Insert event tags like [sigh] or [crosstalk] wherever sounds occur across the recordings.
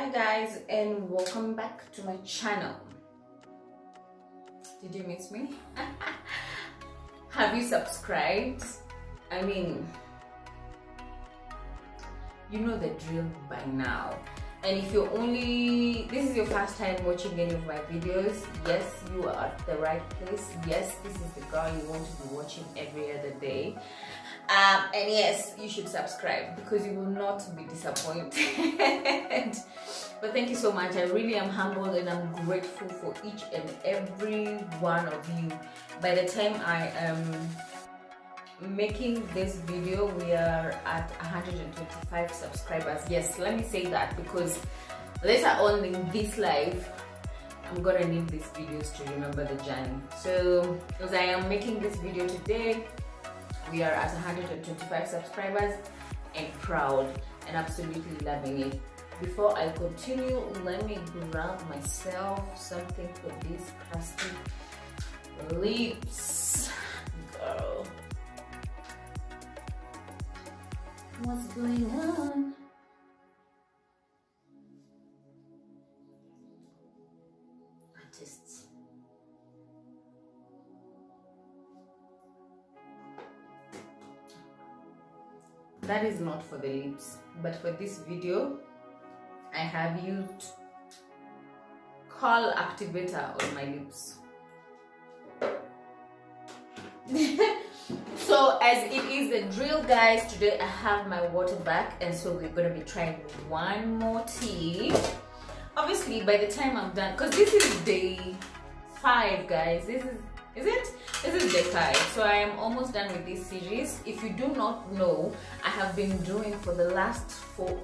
hi guys and welcome back to my channel. Did you miss me? [laughs] Have you subscribed? I mean you know the drill by now. And if you're only this is your first time watching any of my videos yes you are at the right place. Yes this is the girl you want to be watching every other day um, and yes you should subscribe because you will not be disappointed. [laughs] But thank you so much. I really am humbled and i'm grateful for each and every one of you. By the time i am making this video we are at 125 subscribers. Yes let me say that because later on in this life i'm gonna need these videos to remember the journey. So as i am making this video today we are at 125 subscribers and proud and absolutely loving it before i continue let me grab myself something for these crusty lips girl What's going on? That is not for the lips, but for this video, I have used Curl Activator on my lips. [laughs] so as it is the drill guys today i have my water back and so we're to be trying one more tea. Obviously by the time i'm done because this is day five guys. This is is it this is day five so i am almost done with this series. If you do not know i have been doing for the last four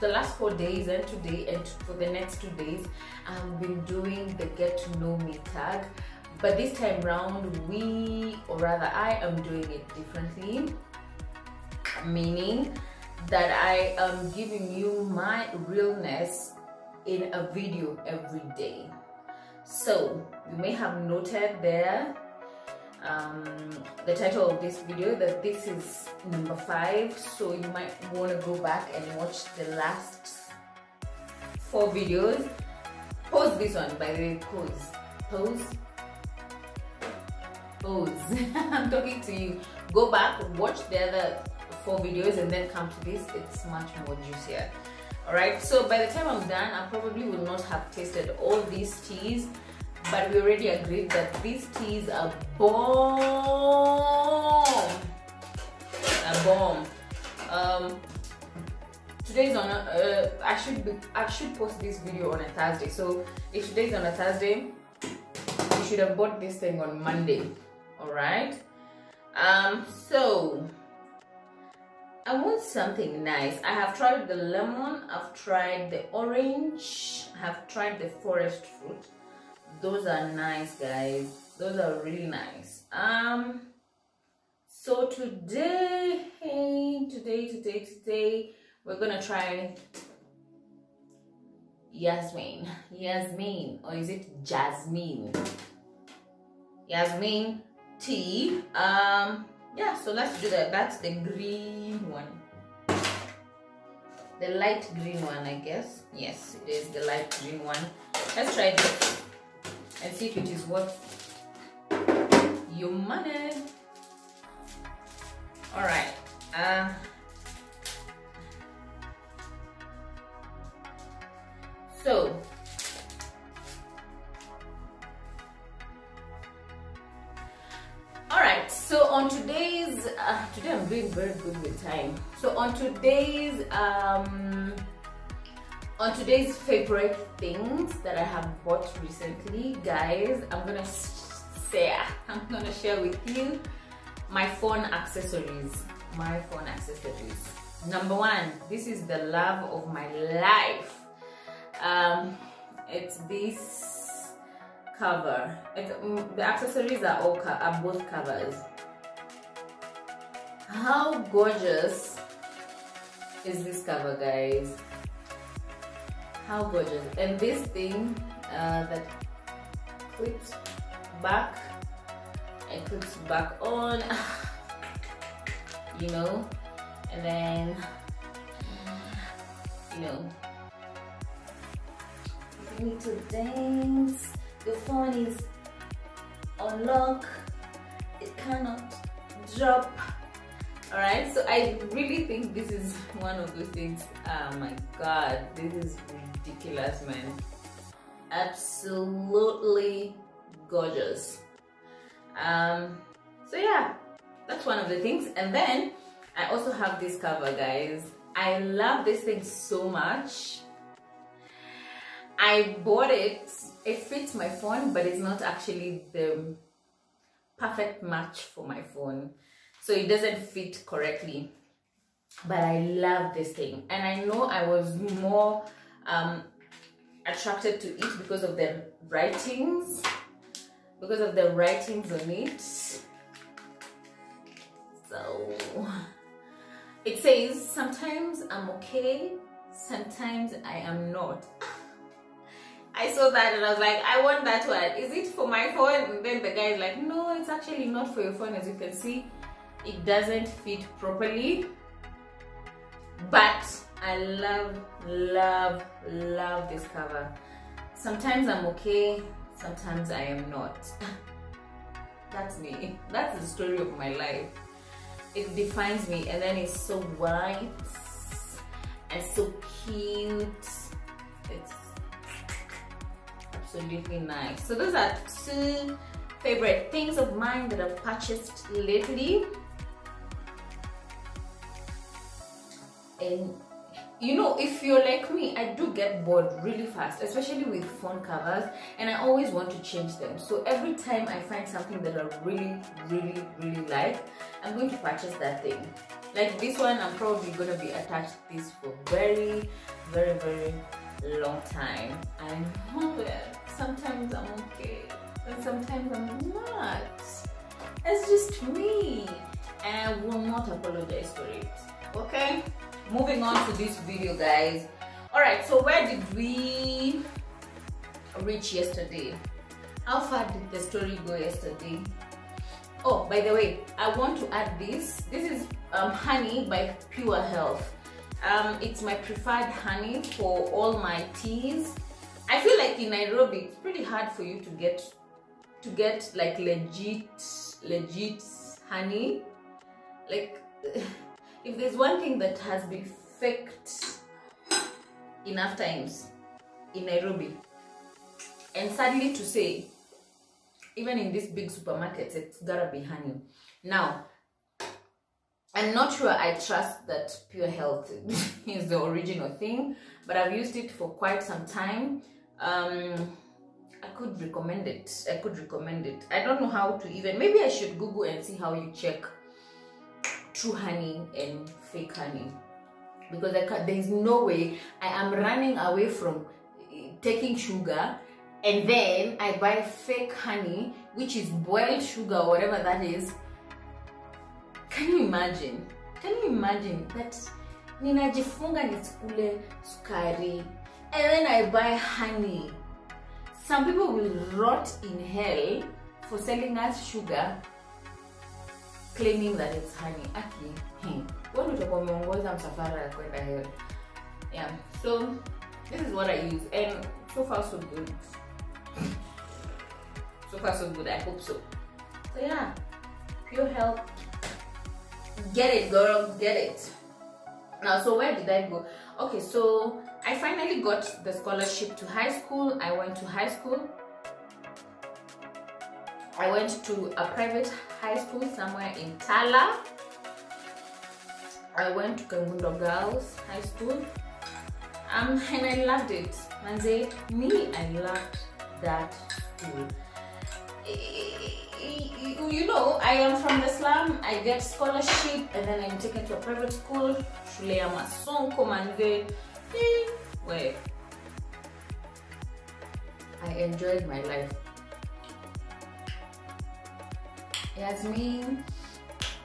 the last four days and today and for the next two days i've been doing the get to know me tag. But this time round we or rather i am doing it differently. Meaning that i am giving you my realness in a video every day. So you may have noted there um, the title of this video that this is number five so you might want to go back and watch the last four videos. Pause this one by the way pause. Pause. Pose [laughs] i'm talking to you. Go back watch the other four videos and then come to this. It's much more juicier. All right so by the time i'm done i probably will not have tasted all these teas but we already agreed that these teas are bomb. A bomb. Um today's on a, uh, i should be i should post this video on a thursday. So if today's on a thursday you should have bought this thing on monday. All right um so I want something nice. I have tried the lemon, I've tried the orange, I have tried the forest fruit. Those are nice, guys. Those are really nice. Um, so today, today, today, today, we're gonna try Yasmin. Yasmin, or is it Jasmine? Yasmin tea um yeah so let's do that that's the green one the light green one i guess yes it is the light green one let's try this and see if it is worth your money. All right uh so all right so on today's uh, today i'm doing very good with time. So on today's um on today's favorite things that i have bought recently guys i'm gonna share. I'm gonna share with you my phone accessories. My phone accessories. Number one this is the love of my life. Um it's this cover. Mm, the accessories are all are both covers. How gorgeous is this cover guys how gorgeous and this thing uh, that clips back and clips back on [laughs] you know and then you know you need to dance. The phone is on lock. It cannot drop. Alright, so I really think this is one of those things. Oh my god, this is ridiculous, man. Absolutely gorgeous. Um, so yeah, that's one of the things. And then I also have this cover, guys. I love this thing so much. I bought it. It fits my phone, but it's not actually the perfect match for my phone. So it doesn't fit correctly. But I love this thing. And I know I was more um, attracted to it because of the writings. Because of the writings on it. So it says, sometimes I'm okay, sometimes I am not. I saw that and I was like, I want that one. Is it for my phone? And then the guy is like, no, it's actually not for your phone. As you can see, it doesn't fit properly. But I love, love, love this cover. Sometimes I'm okay, sometimes I am not. [laughs] That's me. That's the story of my life. It defines me and then it's so white and so cute. It's absolutely nice. So those are two favorite things of mine that I've purchased lately. And you know, if you're like me, I do get bored really fast, especially with phone covers, and I always want to change them. So every time I find something that I really, really, really like, I'm going to purchase that thing. Like this one, I'm probably going to be attached to this for very, very, very long time. I know that sometimes I'm okay, and sometimes I'm not. It's just me, and I will not apologize for it. Okay? Moving on to this video guys. All right so where did we reach yesterday? How far did the story go yesterday? Oh by the way i want to add this. This is um, honey by pure health. Um, it's my preferred honey for all my teas. I feel like in nairobi it's pretty hard for you to get to get like legit legit honey. Like [laughs] if there's one thing that has been faked enough times in Nairobi, and sadly to say, even in these big supermarkets, it's gotta be honey. Now, I'm not sure I trust that Pure Health [laughs] is the original thing, but I've used it for quite some time. Um, I could recommend it. I could recommend it. I don't know how to even, maybe I should Google and see how you check true honey and fake honey. Because there is no way I am running away from eh, taking sugar and then I buy fake honey which is boiled sugar or whatever that is. Can you imagine? Can you imagine that? Ninajifunga nisikule sukari and then I buy honey. Some people will rot in hell for selling us sugar claiming that it's honey aki hell yeah so this is what i use and so far so good. So far so good i hope so. So yeah pure health. Get it girl get it. Now so where did i go? Okay so i finally got the scholarship to high school. I went to high school. I went to a private high school somewhere in Tala. I went to Kangundo Girls High School. Um, and I loved it. Manze, me, I loved that school. You know, I am from the slum, I get scholarship, and then I'm taken to a private school. Shule ya Masonko, manze. Wait. I enjoyed my life. Yasmin,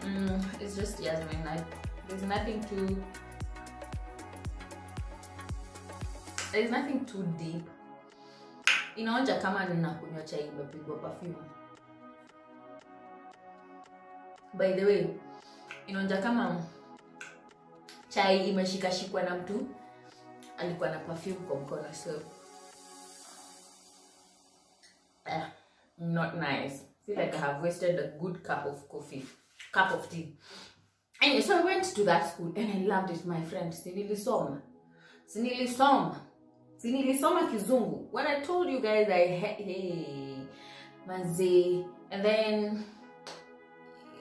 mm, it's just Yasmin. I, there's nothing too. There's nothing too deep. Inaonja kama ninakunywa chai imepigwa perfume. By the way, inaonja kama chai imeshikashikwa na mtu alikuwa na perfume kwa mkono so not nice. Feel like I have wasted a good cup of coffee, cup of tea. Anyway, so I went to that school and I loved it, my friend. Sinilisoma. Sinilisoma. Sinilisoma kizungu. When I told you guys I hey, manze, and then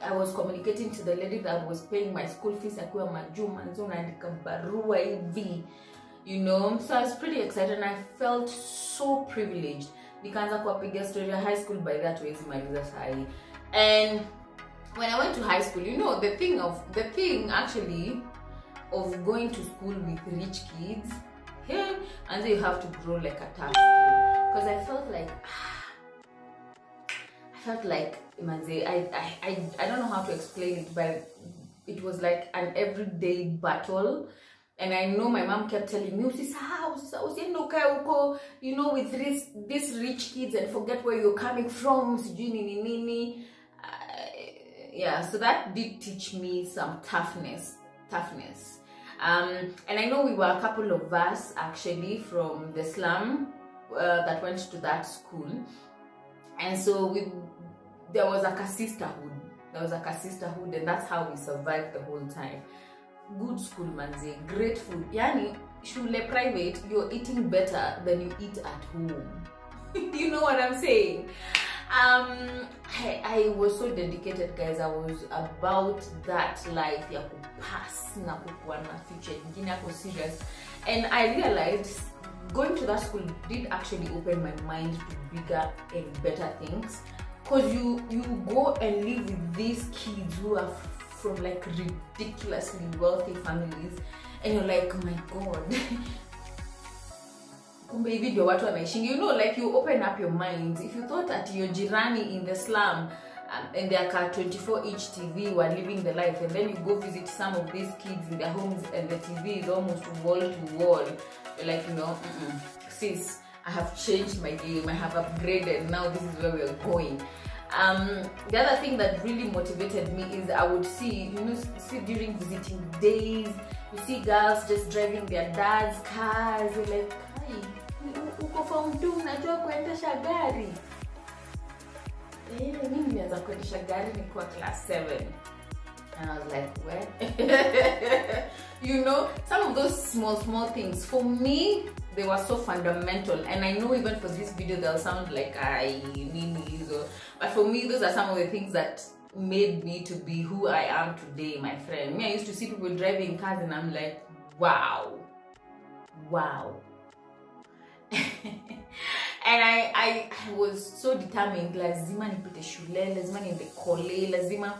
I was communicating to the lady that was paying my school fees akiwa majuu manzi unaandika barua hivi you know so I was pretty excited and I felt so privileged nikaanza kuwapiga story ya high school by that way maliza sahi and when I went to high school you know the thing of the thing actually of going to school with rich kids here and then you have to grow like a skin because I felt like ah, I felt like I, I, I don't know how to explain it, but it was like an everyday battle. And I know my mom kept telling me, usisahau, usiende ukae huko, you know, with this, these rich kids and forget where you're coming from, sijui nini nini. Uh, yeah, so that did teach me some toughness, toughness. Um, and I know we were a couple of us actually from the slum uh, that went to that school. And so we there was like a sisterhood. There was like a sisterhood, and that's how we survived the whole time. Good school, manze, great food. Yani, shule private, you're eating better than you eat at home. [laughs] you know what I'm saying? Um, I, I was so dedicated, guys. I was about that life ya kupass na kukuwa future ingine yako serious, and I realized going to that school did actually open my mind to bigger and better things because you you go and live with these kids who are from like ridiculously wealthy families and you're like oh my god. [laughs] You know like you open up your minds if you thought that your jirani in the slum um, and their car 24 inch tv were living the life and then you go visit some of these kids in their homes and the tv is almost wall to wall you're like you know mm -mm. sis i have changed my game. I have upgraded. Now this is where we're going um, the other thing that really motivated me is I would see, you know, see during visiting days, you see girls just driving their dad's cars. You're like, hi, uko form 2 unajua kuendesha gari? Eh, mimi nimeanza kuendesha gari nikiwa class 7. And I was like, where? [laughs] you know, some of those small, small things, for me, they were so fundamental. And I know even for this video, they'll sound like I so but for me, those are some of the things that made me to be who I am today, my friend. Me, I used to see people driving cars and I'm like, wow, wow. [laughs] and I, I, I was so determined, lazima nipite shule, lazima niende kole, lazima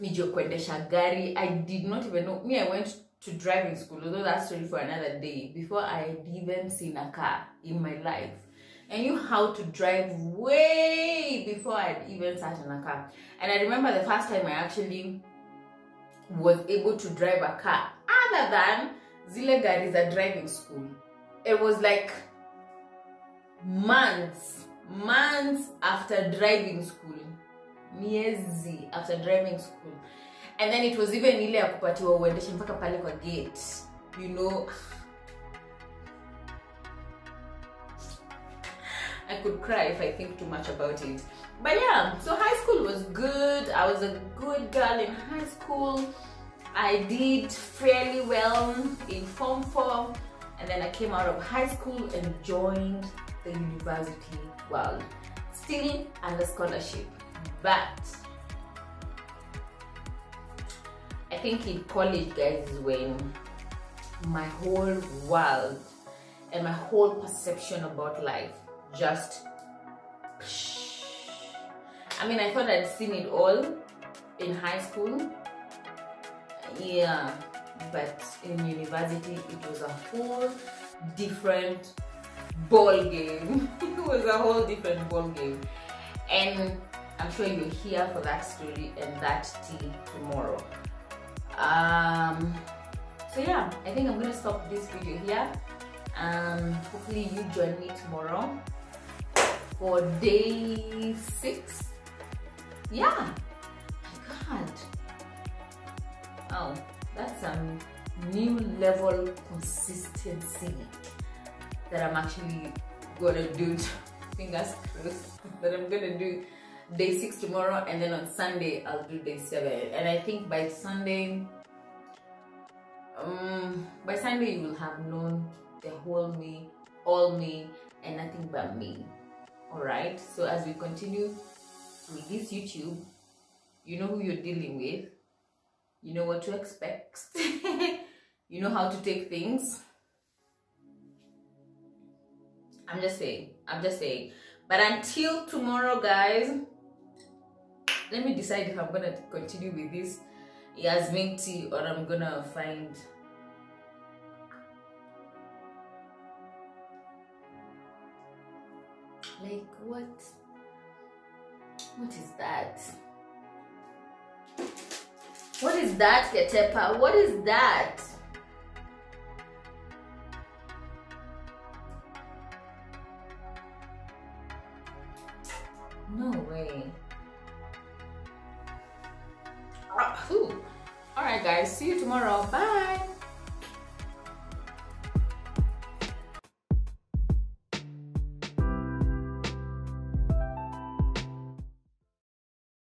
nijue kuendesha gari. I did not even know. Me, I went to driving school, although that's story for another day, before I had even seen a car in my life. I knew how to drive way before I had even sat in a car. And I remember the first time I actually was able to drive a car, other than zile gari za driving school. It was like months, months after driving school. Miezi after driving school. And then it was even ile ya kupatiwa uendeshe mpaka pale kwa gate. You know, I could cry if I think too much about it. But yeah, so high school was good. I was a good girl in high school. I did fairly well in Form 4. And then I came out of high school and joined the university world. Still under scholarship. But think in college, guys, is when my whole world and my whole perception about life just I mean I thought I'd seen it all in high school. Yeah but in university it was a whole different ball game. [laughs] It was a whole different ball game. And I'm sure you'll hear for that story and that tea tomorrow um so yeah I think I'm gonna stop this video here um hopefully you join me tomorrow for day six. Yeah, my God. Oh, that's a new level consistency that I'm actually gonna do [laughs] fingers crossed [laughs] that I'm gonna do day six tomorrow and then on Sunday I'll do day seven. And I think by Sunday, um, by Sunday you will have known the whole me, all me, and nothing but me. Alright, so as we continue with this YouTube, you know who you're dealing with, you know what to expect, [laughs] you know how to take things. I'm just saying, I'm just saying. But until tomorrow, guys, let me decide if I'm gonna continue with this Yasmin tea or I'm gonna find like what? What is that? What is that ketepa? What is that